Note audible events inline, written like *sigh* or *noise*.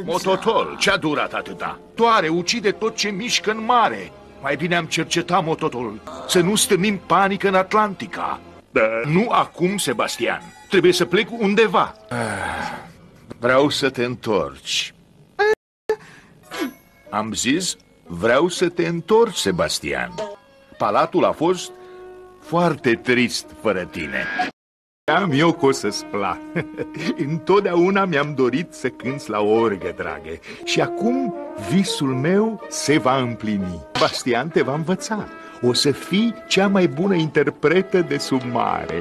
Mototol, ce-a durat atâta? Toare, ucide tot ce mișcă în mare. Mai bine am cercetat mototol, să nu stârnim panică în Atlantica. Da. Nu acum, Sebastian. Trebuie să plec undeva. Ah, vreau să te întorci. Am zis, vreau să te întorci, Sebastian. Palatul a fost foarte trist fără tine. Am eu că o să-ți plac. *laughs* Întotdeauna mi-am dorit să cânți la orgă, dragă. Și acum visul meu se va împlini. Bastian te va învăța. O să fii cea mai bună interpretă de sub mare.